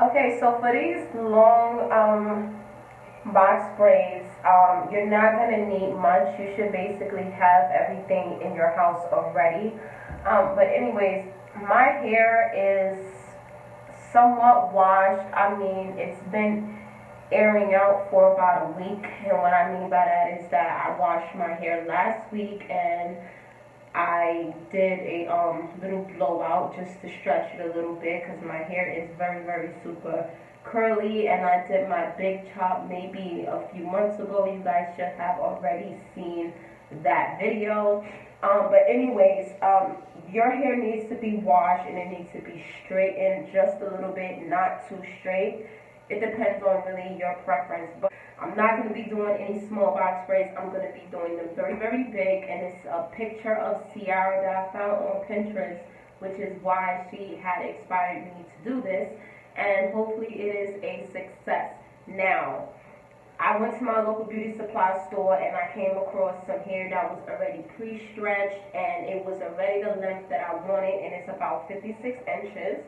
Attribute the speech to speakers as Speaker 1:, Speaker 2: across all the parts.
Speaker 1: Okay, so for these long um, box braids, um, you're not going to need much. You should basically have everything in your house already. Um, but anyways, my hair is somewhat washed. I mean, it's been airing out for about a week. And what I mean by that is that I washed my hair last week and I did a um, little blowout just to stretch it a little bit because my hair is very, very super curly and I did my big chop maybe a few months ago. You guys should have already seen that video. Um, but anyways, um, your hair needs to be washed and it needs to be straightened just a little bit, not too straight. It depends on really your preference. But I'm not going to be doing any small box braids. I'm going to be doing them very, very big. And it's a picture of Ciara that I found on Pinterest, which is why she had inspired me to do this. And hopefully it is a success. Now, I went to my local beauty supply store and I came across some hair that was already pre-stretched and it was already the length that I wanted and it's about 56 inches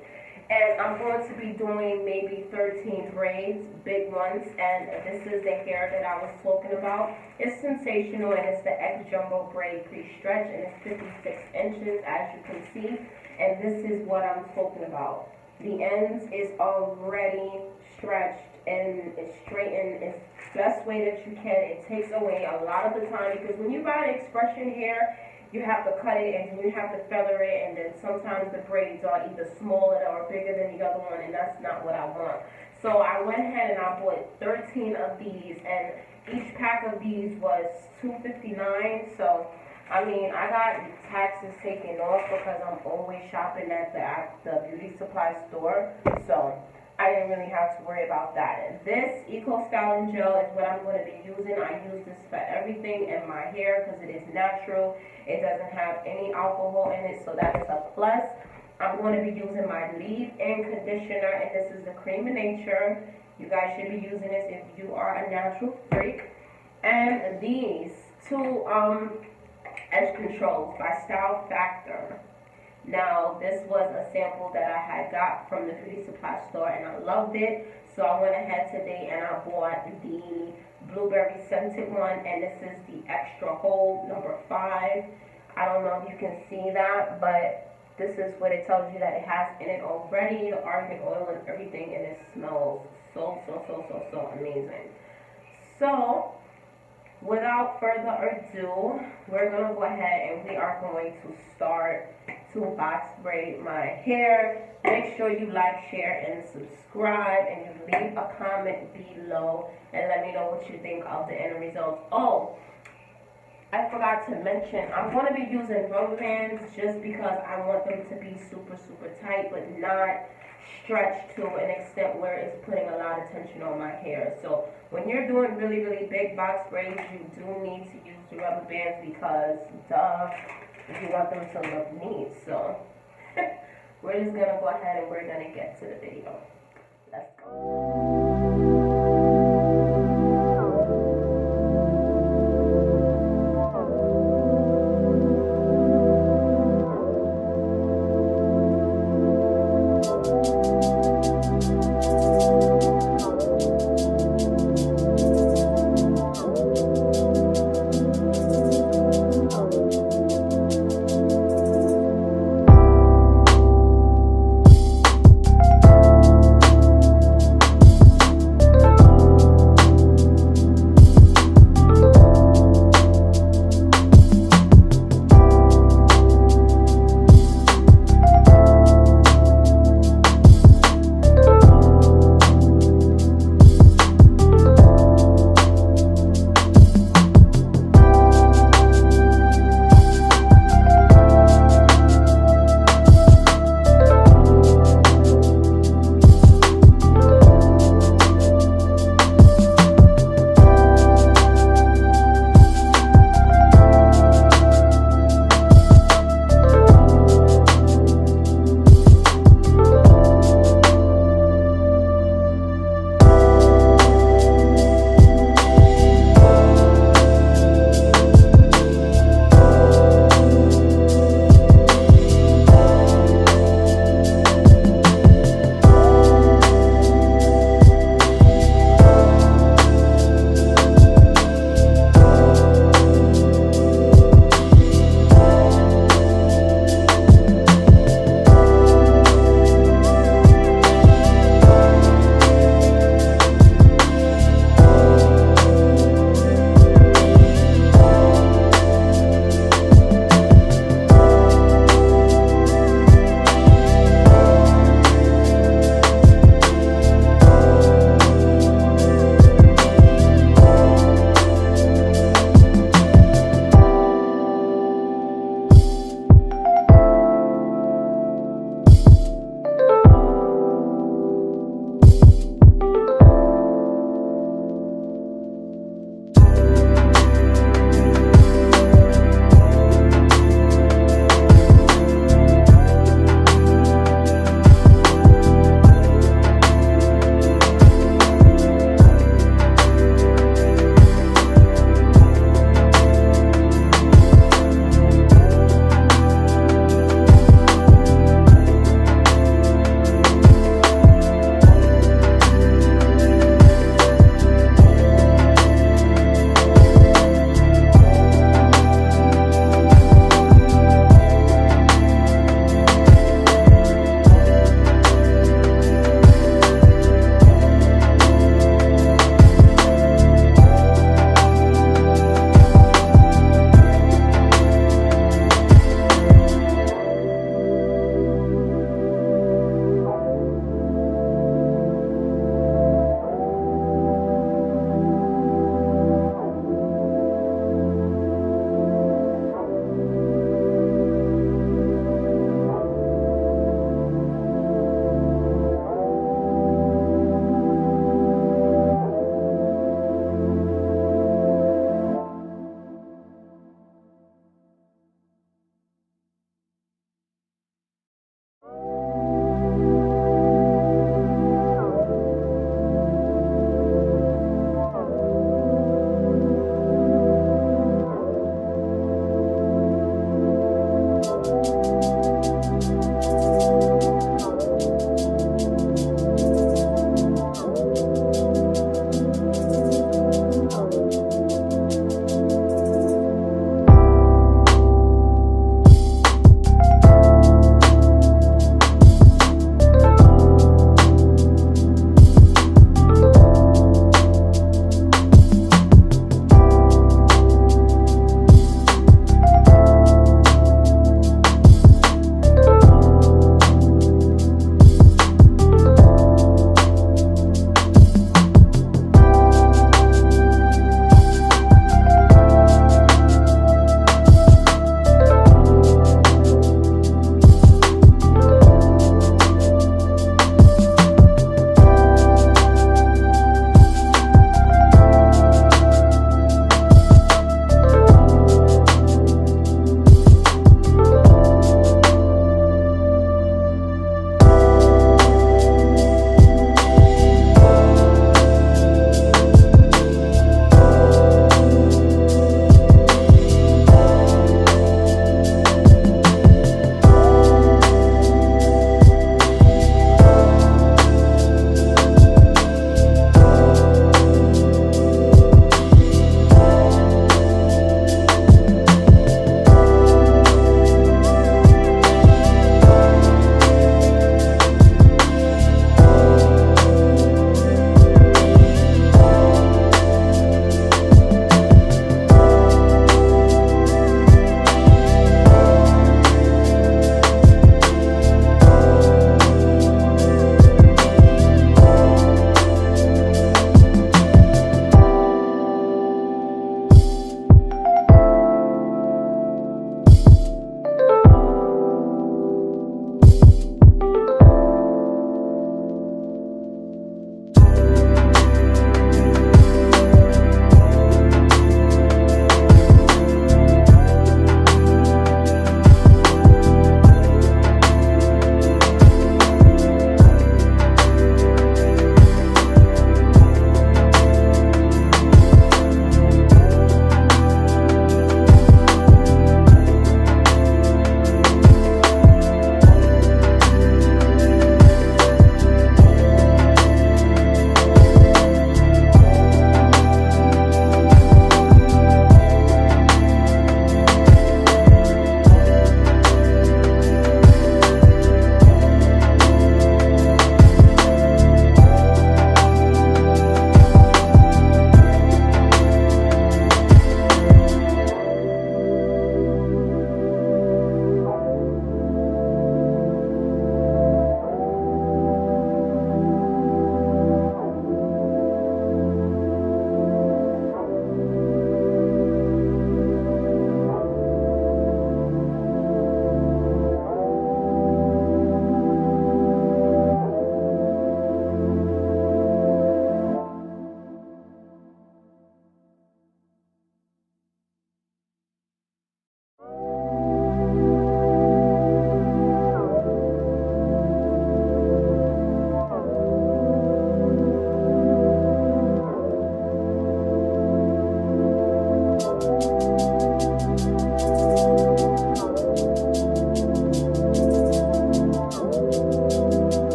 Speaker 1: and I'm going to be doing maybe 13 braids, big ones, and this is the hair that I was talking about. It's Sensationnel, and it's the X Jumbo Braid Pre-Stretch, and it's 56 inches, as you can see, and this is what I'm talking about. The ends is already stretched and it's straightened. It's best way that you can. It takes away a lot of the time, because when you buy an expression hair, you have to cut it and you have to feather it and then sometimes the braids are either smaller or bigger than the other one and that's not what I want. So I went ahead and I bought 13 of these and each pack of these was 259 so I mean I got taxes taken off because I'm always shopping at the, at the beauty supply store so I didn't really have to worry about that. This Eco Styling Gel is what I'm going to be using. I use this for everything in my hair because it is natural. It doesn't have any alcohol in it, so that is a plus. I'm going to be using my leave-in conditioner, and this is the Cream of Nature. You guys should be using this if you are a natural freak. And these two um, edge controls by Style Factor. Now, this was a sample that I had got from the beauty supply store and I loved it. So I went ahead today and I bought the blueberry scented one and this is the extra hold number five. I don't know if you can see that, but this is what it tells you that it has in it already, the argan oil and everything, and it smells so, so, so, so, so amazing. So, without further ado, we're going to go ahead and we are going to start to box braid my hair. Make sure you like, share, and subscribe, and you leave a comment below and let me know what you think of the end results. Oh, I forgot to mention, I'm going to be using rubber bands just because I want them to be super, super tight, but not stretched to an extent where it's putting a lot of tension on my hair. So when you're doing really, really big box braids, you do need to use the rubber bands because, duh, you want them to look neat. So we're just going to go ahead and we're going to get to the video. Let's go.